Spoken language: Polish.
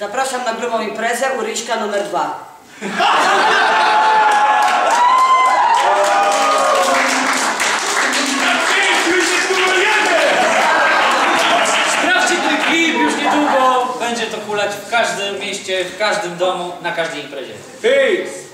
Zapraszam na grubą imprezę u numer dwa. Sprawdźcie ten klip, już niedługo będzie to kulać w każdym mieście, w każdym domu, na każdej imprezie. Peace!